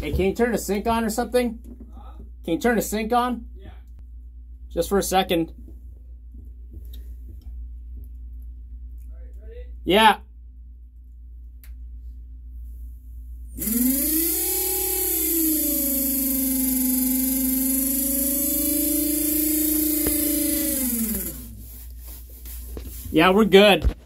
Hey, can you turn the sink on or something? Can you turn the sink on? Yeah. Just for a second. Alright. Yeah. Yeah, we're good.